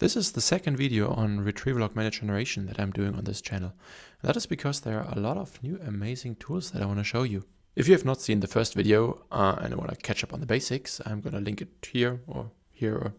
This is the second video on retrieval augmented generation that I'm doing on this channel. That is because there are a lot of new amazing tools that I want to show you. If you have not seen the first video uh, and want to catch up on the basics, I'm going to link it here or here or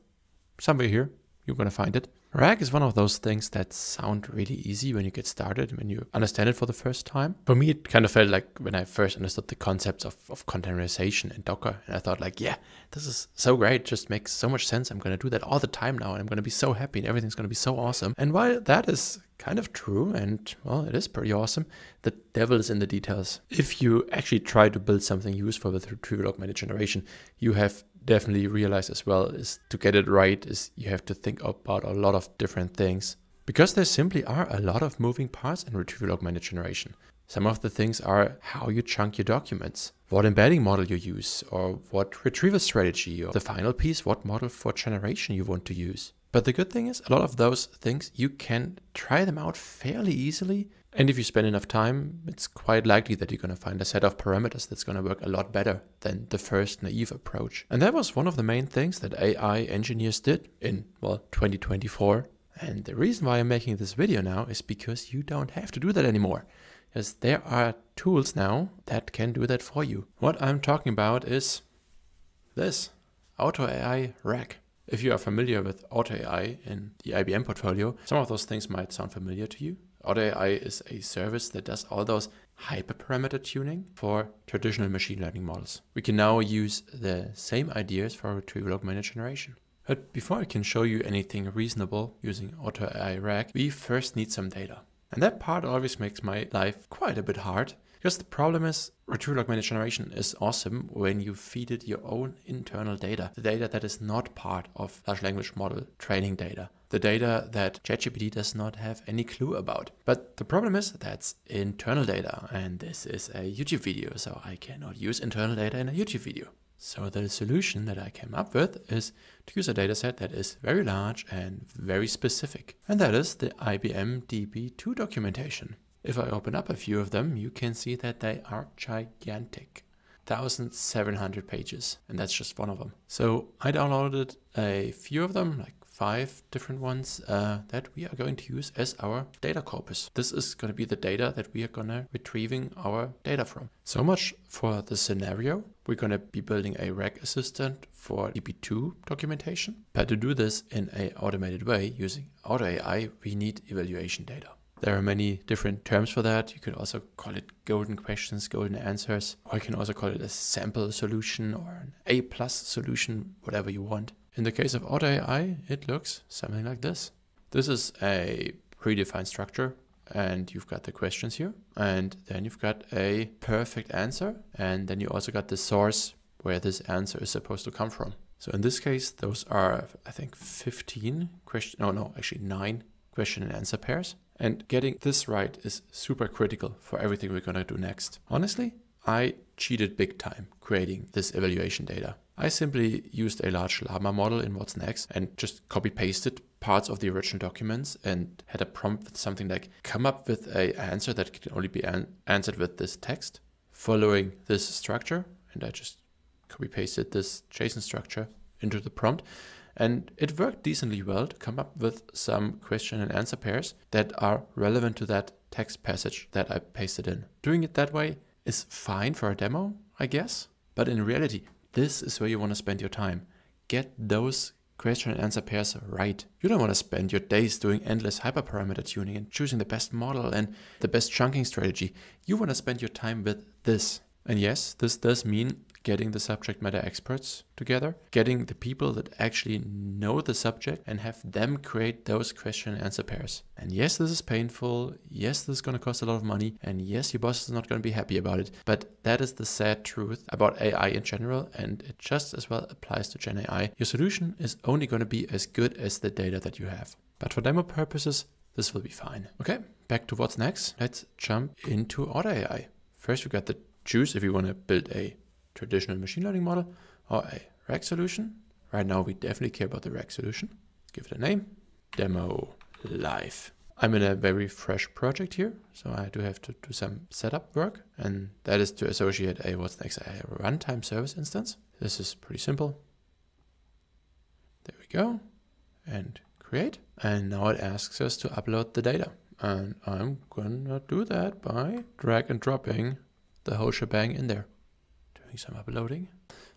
somewhere here. You're going to find it. RAG is one of those things that sound really easy when you get started, when you understand it for the first time. For me, it kind of felt like when I first understood the concepts of, of containerization and Docker, and I thought like, yeah, this is so great, just makes so much sense. I'm going to do that all the time now, and I'm going to be so happy, and everything's going to be so awesome. And while that is kind of true, and well, it is pretty awesome, the devil is in the details. If you actually try to build something useful with retrieval augmented generation, you have definitely realize as well is to get it right is you have to think about a lot of different things because there simply are a lot of moving parts in retrieval augmented generation. Some of the things are how you chunk your documents, what embedding model you use, or what retrieval strategy, or the final piece, what model for generation you want to use. But the good thing is, a lot of those things you can try them out fairly easily and if you spend enough time, it's quite likely that you're going to find a set of parameters that's going to work a lot better than the first naive approach. And that was one of the main things that AI engineers did in, well, 2024. And the reason why I'm making this video now is because you don't have to do that anymore. Because there are tools now that can do that for you. What I'm talking about is this Auto AI RAG. If you are familiar with Auto AI in the IBM portfolio, some of those things might sound familiar to you. AutoAI is a service that does all those hyperparameter tuning for traditional machine learning models. We can now use the same ideas for retrieval augmented generation. But before I can show you anything reasonable using AutoAI RAG, we first need some data. And that part always makes my life quite a bit hard because the problem is retrieval augmented generation is awesome when you feed it your own internal data, the data that is not part of large language model training data the data that ChatGPT does not have any clue about. But the problem is that's internal data, and this is a YouTube video, so I cannot use internal data in a YouTube video. So the solution that I came up with is to use a dataset that is very large and very specific. And that is the IBM DB2 documentation. If I open up a few of them, you can see that they are gigantic. 1700 pages, and that's just one of them. So I downloaded a few of them, like five different ones uh, that we are going to use as our data corpus. This is going to be the data that we are going to retrieving our data from. So much for the scenario. We're going to be building a RAG assistant for DB2 documentation. But to do this in an automated way using AutoAI, we need evaluation data. There are many different terms for that. You could also call it golden questions, golden answers, or you can also call it a sample solution or an A plus solution, whatever you want. In the case of AutoAI, it looks something like this. This is a predefined structure and you've got the questions here and then you've got a perfect answer and then you also got the source where this answer is supposed to come from. So in this case, those are, I think, 15 question, no, no, actually nine question and answer pairs. And getting this right is super critical for everything we're going to do next. Honestly, I cheated big time creating this evaluation data. I simply used a large llama model in watsonx and just copy pasted parts of the original documents and had a prompt with something like come up with a answer that can only be an answered with this text following this structure and I just copy pasted this JSON structure into the prompt and it worked decently well to come up with some question and answer pairs that are relevant to that text passage that I pasted in. Doing it that way is fine for a demo, I guess, but in reality, this is where you want to spend your time. Get those question and answer pairs right. You don't want to spend your days doing endless hyperparameter tuning and choosing the best model and the best chunking strategy. You want to spend your time with this. And yes, this does mean getting the subject matter experts together, getting the people that actually know the subject and have them create those question and answer pairs. And yes, this is painful. Yes, this is going to cost a lot of money. And yes, your boss is not going to be happy about it. But that is the sad truth about AI in general. And it just as well applies to Gen AI. Your solution is only going to be as good as the data that you have. But for demo purposes, this will be fine. Okay, back to watsonx. Let's jump into Auto AI. First, we got the choose if you want to build a traditional machine learning model or a RAG solution. Right now, we definitely care about the RAG solution. Let's give it a name, demo live. I'm in a very fresh project here, so I do have to do some setup work, and that is to associate a watsonx.ai runtime service instance. This is pretty simple. There we go, and create. And now it asks us to upload the data. And I'm gonna do that by drag and dropping the whole shebang in there. Doing some uploading.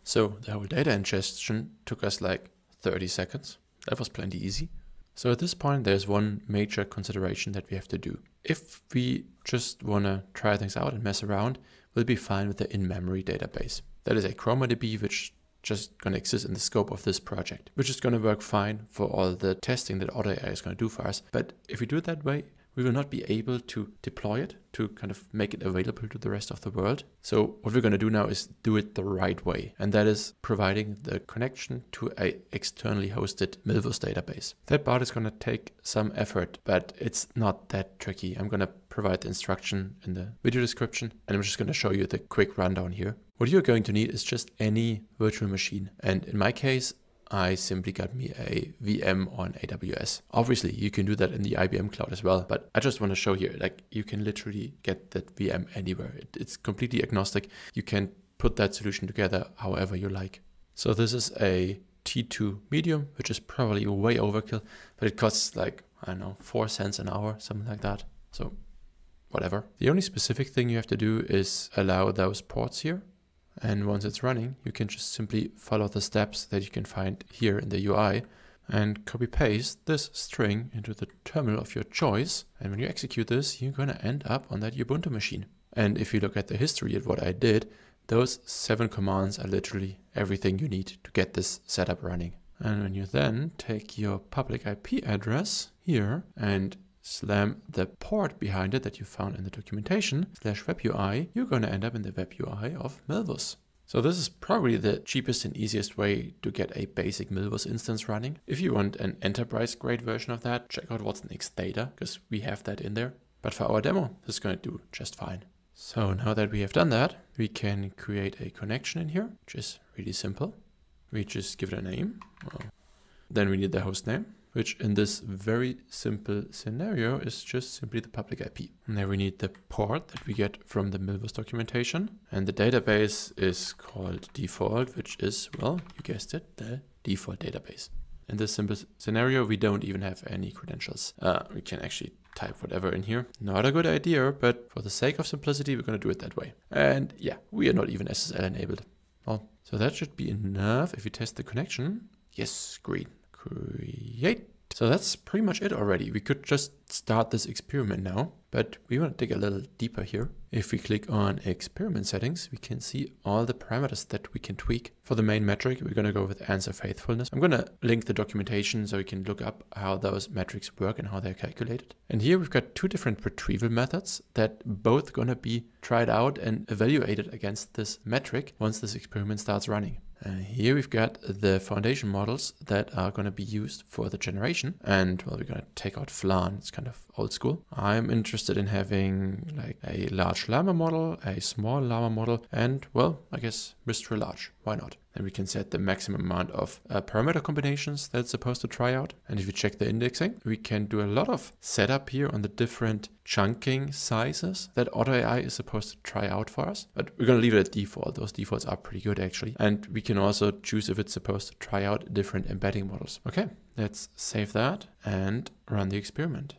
So the whole data ingestion took us like 30 seconds. That was plenty easy. So at this point, there's one major consideration that we have to do. If we just want to try things out and mess around, we'll be fine with the in-memory database. That is a ChromaDB, which just going to exist in the scope of this project, which is going to work fine for all the testing that AutoAI is going to do for us. But if we do it that way, we will not be able to deploy it to kind of make it available to the rest of the world. So what we're going to do now is do it the right way. And that is providing the connection to a externally hosted Milvus database. That part is going to take some effort, but it's not that tricky. I'm going to provide the instruction in the video description and I'm just going to show you the quick rundown here. What you're going to need is just any virtual machine. And in my case, I simply got me a VM on AWS. Obviously, you can do that in the IBM cloud as well, but I just want to show here, like you can literally get that VM anywhere. It, it's completely agnostic. You can put that solution together however you like. So this is a T2 medium, which is probably way overkill, but it costs like, I don't know, four cents an hour, something like that. So whatever. The only specific thing you have to do is allow those ports here and once it's running, you can just simply follow the steps that you can find here in the UI and copy paste this string into the terminal of your choice. And when you execute this, you're going to end up on that Ubuntu machine. And if you look at the history of what I did, those seven commands are literally everything you need to get this setup running. And when you then take your public IP address here and slam the port behind it that you found in the documentation slash web UI, you're going to end up in the web UI of Milvus. So this is probably the cheapest and easiest way to get a basic Milvus instance running. If you want an enterprise grade version of that, check out watsonx.data because we have that in there. But for our demo, this is going to do just fine. So now that we have done that, we can create a connection in here, which is really simple. We just give it a name. Well, then we need the host name which in this very simple scenario is just simply the public IP. And we need the port that we get from the Milvus documentation. And the database is called default, which is, well, you guessed it, the default database. In this simple scenario, we don't even have any credentials. Uh, we can actually type whatever in here. Not a good idea, but for the sake of simplicity, we're going to do it that way. And yeah, we are not even SSL enabled. Well, so that should be enough if we test the connection. Yes, green create. So that's pretty much it already. We could just start this experiment now, but we want to dig a little deeper here. If we click on experiment settings, we can see all the parameters that we can tweak. For the main metric, we're going to go with answer faithfulness. I'm going to link the documentation so you can look up how those metrics work and how they're calculated. And here we've got two different retrieval methods that both going to be tried out and evaluated against this metric once this experiment starts running. Here we've got the foundation models that are going to be used for the generation. And well, we're going to take out Flan. It's kind of old school. I'm interested in having like a large llama model, a small llama model, and well, I guess Mistral large. Why not? Then we can set the maximum amount of uh, parameter combinations that's supposed to try out. And if you check the indexing, we can do a lot of setup here on the different chunking sizes that AutoAI is supposed to try out for us. But we're going to leave it at default. Those defaults are pretty good actually. And we can also choose if it's supposed to try out different embedding models. Okay, let's save that and run the experiment.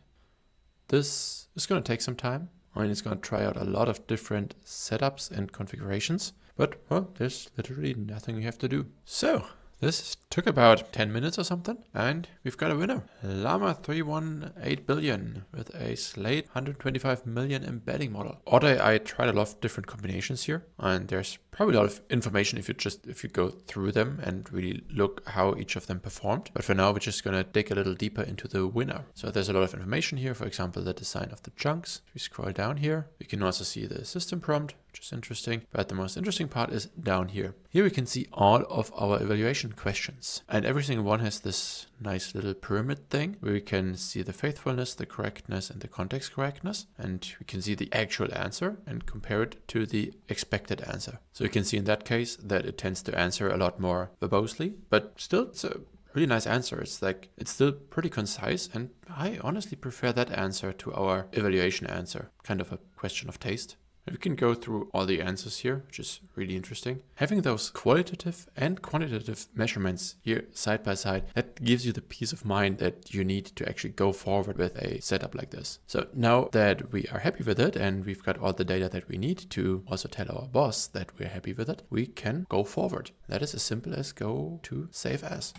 This is going to take some time. I mean, it's going to try out a lot of different setups and configurations. But, well, there's literally nothing you have to do. So, this took about 10 minutes or something, and we've got a winner. Llama 318 billion with a Slate 125 million embedding model. AutoAI tried a lot of different combinations here, and there's probably a lot of information if you just if you go through them and really look how each of them performed. But for now, we're just gonna dig a little deeper into the winner. So there's a lot of information here. For example, the design of the chunks. If we scroll down here, we can also see the system prompt, which is interesting. But the most interesting part is down here. Here we can see all of our evaluation questions. And every single one has this nice little pyramid thing where we can see the faithfulness, the correctness, and the context correctness. And we can see the actual answer and compare it to the expected answer. So you can see in that case that it tends to answer a lot more verbosely, but still it's a really nice answer. It's like, it's still pretty concise. And I honestly prefer that answer to our evaluation answer, kind of a question of taste. We can go through all the answers here, which is really interesting. Having those qualitative and quantitative measurements here side by side, that gives you the peace of mind that you need to actually go forward with a setup like this. So now that we are happy with it and we've got all the data that we need to also tell our boss that we're happy with it, we can go forward. That is as simple as go to save as.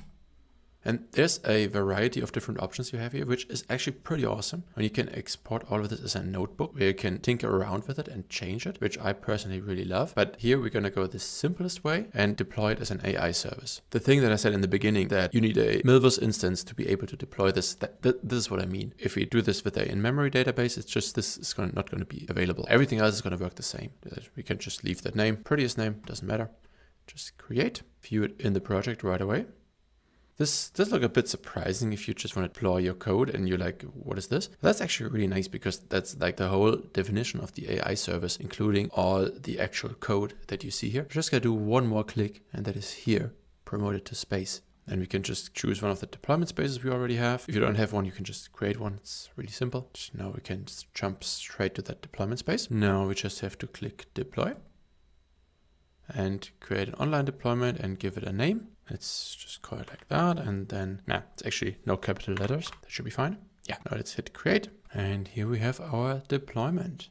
And there's a variety of different options you have here, which is actually pretty awesome. And you can export all of this as a notebook where you can tinker around with it and change it, which I personally really love. But here we're going to go the simplest way and deploy it as an AI service. The thing that I said in the beginning that you need a Milvus instance to be able to deploy this, that, this is what I mean. If we do this with a in-memory database, it's just this is going, not going to be available. Everything else is going to work the same. We can just leave that name, prettiest name, doesn't matter. Just create, view it in the project right away. This does look a bit surprising if you just want to deploy your code and you're like, what is this? That's actually really nice because that's like the whole definition of the AI service, including all the actual code that you see here. I'm just gonna do one more click and that is here, promoted to space. And we can just choose one of the deployment spaces we already have. If you don't have one, you can just create one. It's really simple. Now we can just jump straight to that deployment space. Now we just have to click deploy and create an online deployment and give it a name. Let's just call it like that. And then, nah, it's actually no capital letters. That should be fine. Yeah, now let's hit create. And here we have our deployment.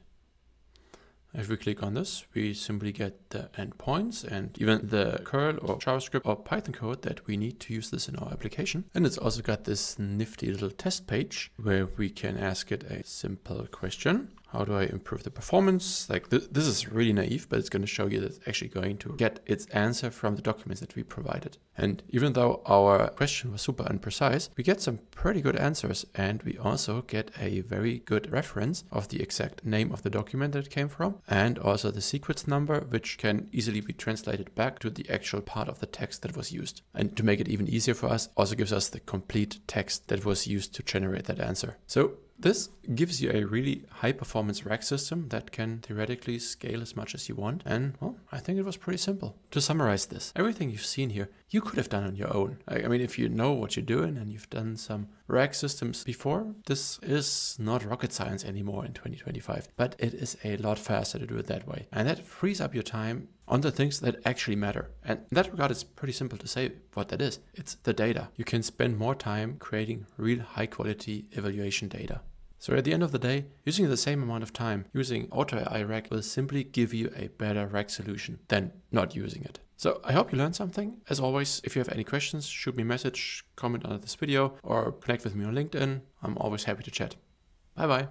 If we click on this, we simply get the endpoints and even the curl or JavaScript or Python code that we need to use this in our application. And it's also got this nifty little test page where we can ask it a simple question. How do I improve the performance? Like th this is really naive, but it's going to show you that it's actually going to get its answer from the documents that we provided. And even though our question was super imprecise, we get some pretty good answers. And we also get a very good reference of the exact name of the document that it came from and also the sequence number, which can easily be translated back to the actual part of the text that was used. And to make it even easier for us, also gives us the complete text that was used to generate that answer. So this gives you a really high performance RAG system that can theoretically scale as much as you want. And well, I think it was pretty simple. To summarize this, everything you've seen here, you could have done on your own. I mean, if you know what you're doing and you've done some RAG systems before, this is not rocket science anymore in 2025, but it is a lot faster to do it that way. And that frees up your time on the things that actually matter. And in that regard, it's pretty simple to say what that is. It's the data. You can spend more time creating real high quality evaluation data. So at the end of the day, using the same amount of time using AutoAI RAG will simply give you a better RAG solution than not using it. So I hope you learned something. As always, if you have any questions, shoot me a message, comment under this video, or connect with me on LinkedIn. I'm always happy to chat. Bye bye.